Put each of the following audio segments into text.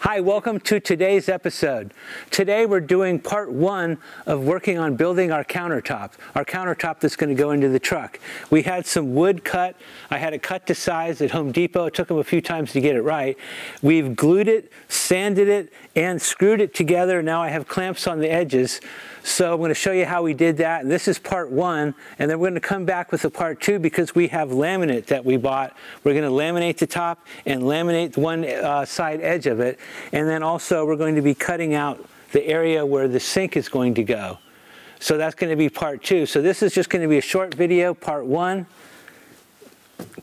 Hi, welcome to today's episode. Today we're doing part one of working on building our countertop, our countertop that's going to go into the truck. We had some wood cut. I had it cut to size at Home Depot. It took them a few times to get it right. We've glued it, sanded it, and screwed it together. Now I have clamps on the edges. So I'm going to show you how we did that. And this is part one. And then we're going to come back with a part two because we have laminate that we bought. We're going to laminate the top and laminate one uh, side edge of it. And then also we're going to be cutting out the area where the sink is going to go. So that's going to be part two. So this is just going to be a short video, part one,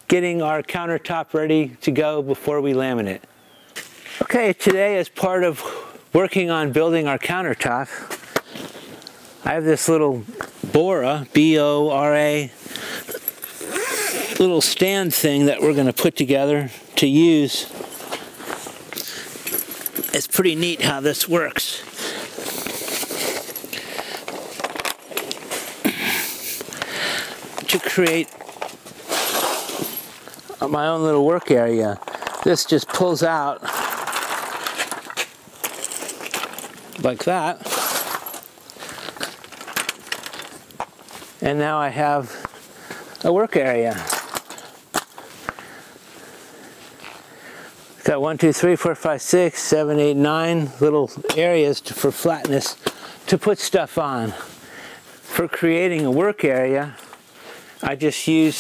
getting our countertop ready to go before we laminate. Okay, today as part of working on building our countertop, I have this little Bora, B-O-R-A, little stand thing that we're going to put together to use. It's pretty neat how this works. To create my own little work area. This just pulls out like that. And now I have a work area. Got one, two, three, four, five, six, seven, eight, nine little areas to, for flatness to put stuff on. For creating a work area, I just use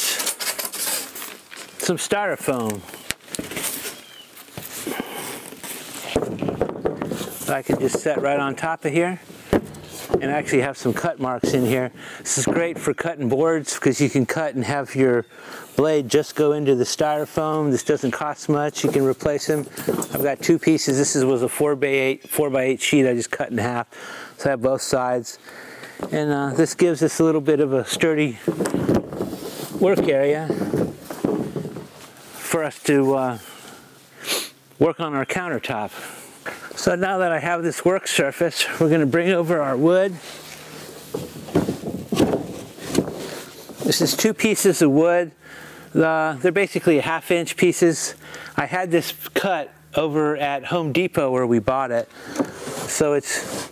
some styrofoam. I can just set right on top of here and actually have some cut marks in here. This is great for cutting boards because you can cut and have your blade just go into the styrofoam. This doesn't cost much. You can replace them. I've got two pieces. This is, was a 4 by 8 4 by 8 sheet I just cut in half. So I have both sides. And uh, this gives us a little bit of a sturdy work area for us to uh, work on our countertop. So now that I have this work surface, we're going to bring over our wood. This is two pieces of wood. they're basically half inch pieces. I had this cut over at Home Depot where we bought it. So it's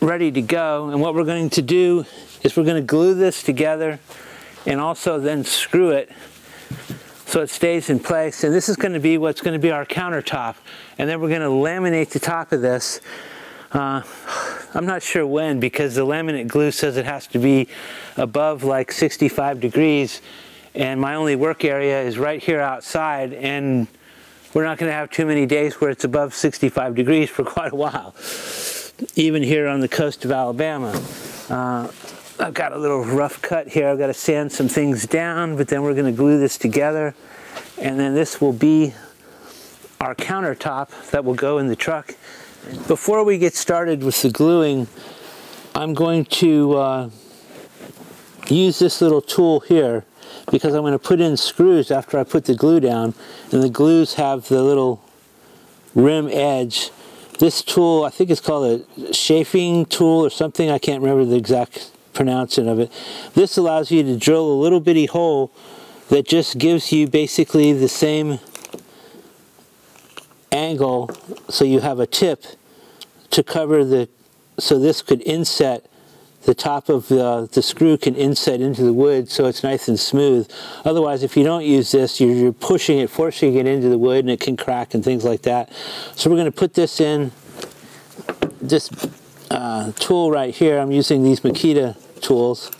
ready to go. And what we're going to do is we're going to glue this together and also then screw it so it stays in place. And this is going to be what's going to be our countertop. And then we're going to laminate the top of this. Uh, I'm not sure when because the laminate glue says it has to be above like 65 degrees. And my only work area is right here outside and we're not going to have too many days where it's above 65 degrees for quite a while. Even here on the coast of Alabama. Uh, I've got a little rough cut here. I've got to sand some things down, but then we're going to glue this together. And then this will be our countertop that will go in the truck. Before we get started with the gluing, I'm going to uh, use this little tool here because I'm going to put in screws after I put the glue down. And the glues have the little rim edge. This tool, I think it's called a chafing tool or something. I can't remember the exact pronouncing of it. This allows you to drill a little bitty hole that just gives you basically the same angle so you have a tip to cover the so this could inset the top of the, the screw can inset into the wood so it's nice and smooth. Otherwise, if you don't use this, you're, you're pushing it, forcing it into the wood, and it can crack and things like that. So we're going to put this in, this uh, tool right here. I'm using these Makita tools.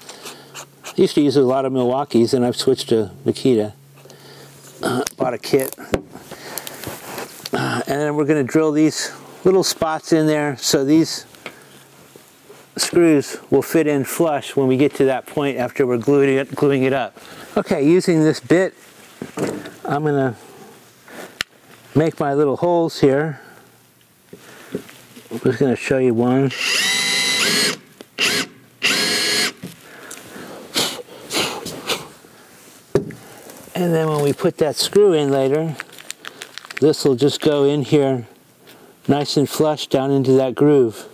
I used to use a lot of Milwaukee's and I've switched to Makita. Uh, bought a kit. Uh, and then we're going to drill these little spots in there so these screws will fit in flush when we get to that point after we're gluing it, gluing it up. Okay, using this bit, I'm going to make my little holes here. I'm just going to show you one. And then when we put that screw in later, this will just go in here nice and flush down into that groove.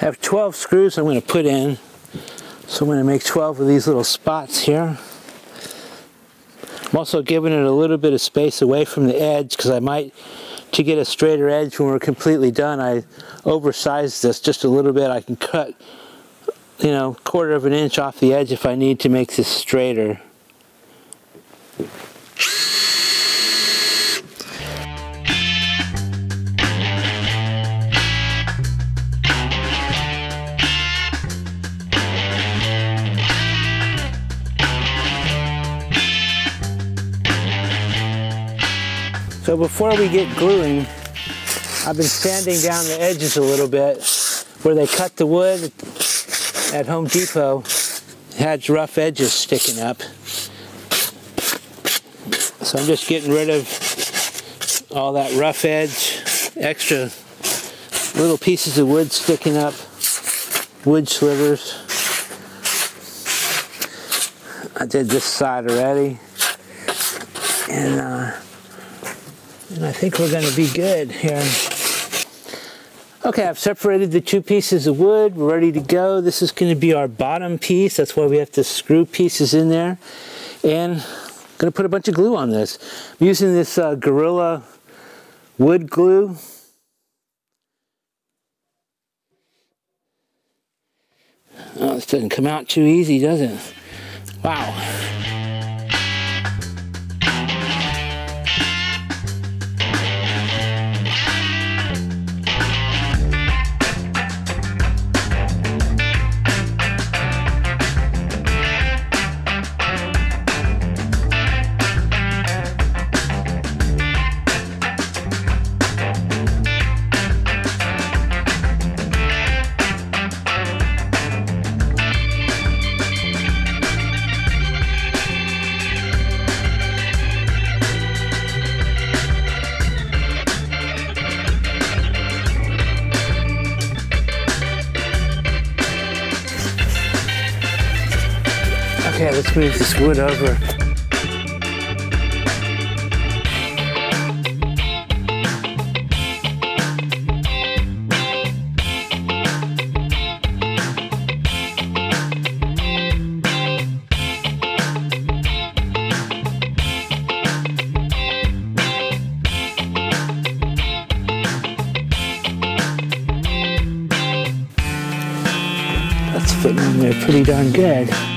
I have 12 screws I'm going to put in. So I'm going to make 12 of these little spots here. I'm also giving it a little bit of space away from the edge because I might, to get a straighter edge when we're completely done, I oversized this just a little bit. I can cut, you know, quarter of an inch off the edge if I need to make this straighter. So before we get gluing, I've been sanding down the edges a little bit where they cut the wood at Home Depot had rough edges sticking up. So I'm just getting rid of all that rough edge, extra little pieces of wood sticking up, wood slivers. I did this side already. And uh, and I think we're going to be good here. Okay, I've separated the two pieces of wood. We're ready to go. This is going to be our bottom piece. That's why we have to screw pieces in there. And I'm going to put a bunch of glue on this. I'm using this uh, Gorilla wood glue. Oh, this doesn't come out too easy, does it? Wow. Okay, this wood over. That's fitting in there pretty darn good.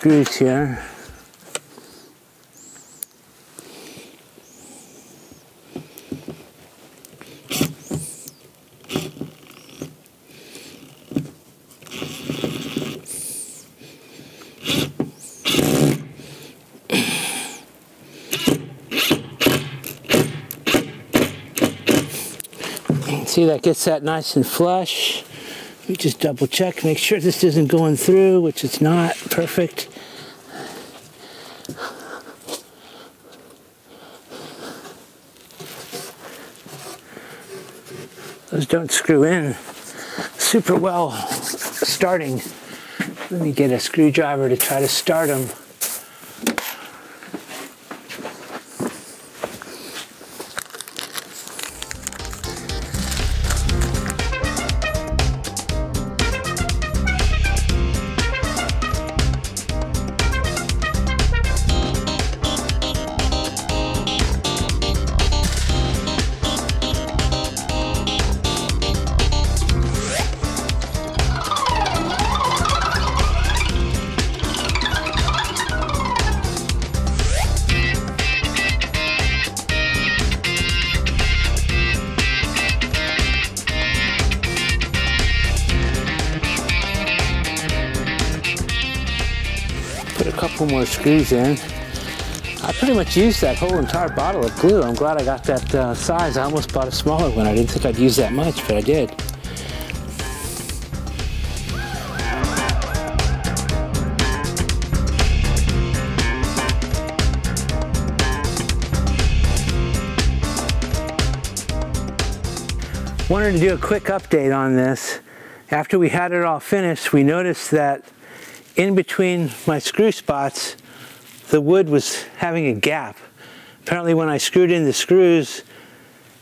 Screws here. See that gets that nice and flush. We just double check, make sure this isn't going through, which it's not perfect. Those don't screw in super well starting. Let me get a screwdriver to try to start them. Couple more screws in. I pretty much used that whole entire bottle of glue. I'm glad I got that uh, size. I almost bought a smaller one. I didn't think I'd use that much, but I did. Wanted to do a quick update on this. After we had it all finished, we noticed that in between my screw spots, the wood was having a gap. Apparently when I screwed in the screws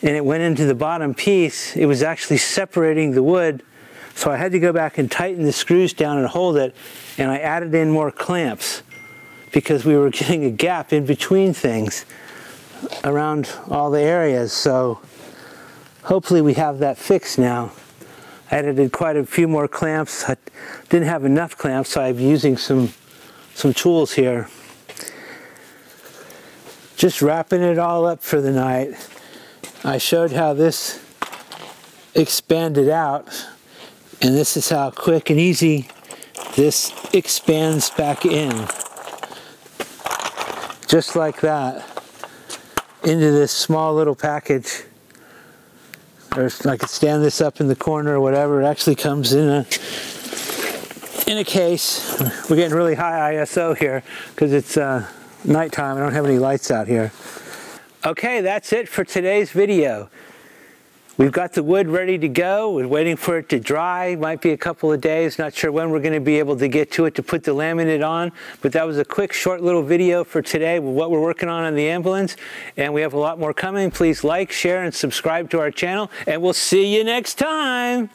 and it went into the bottom piece, it was actually separating the wood. So I had to go back and tighten the screws down and hold it, and I added in more clamps because we were getting a gap in between things around all the areas. So hopefully we have that fixed now. I added quite a few more clamps. I didn't have enough clamps, so I'm using some, some tools here just wrapping it all up for the night. I showed how this expanded out and this is how quick and easy this expands back in. Just like that into this small little package. Or I could stand this up in the corner or whatever. It actually comes in a in a case. We're getting really high ISO here because it's uh, nighttime. I don't have any lights out here. Okay, that's it for today's video. We've got the wood ready to go. We're waiting for it to dry. Might be a couple of days. Not sure when we're going to be able to get to it to put the laminate on. But that was a quick, short little video for today with what we're working on on the ambulance. And we have a lot more coming. Please like, share, and subscribe to our channel. And we'll see you next time.